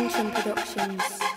Attention Productions.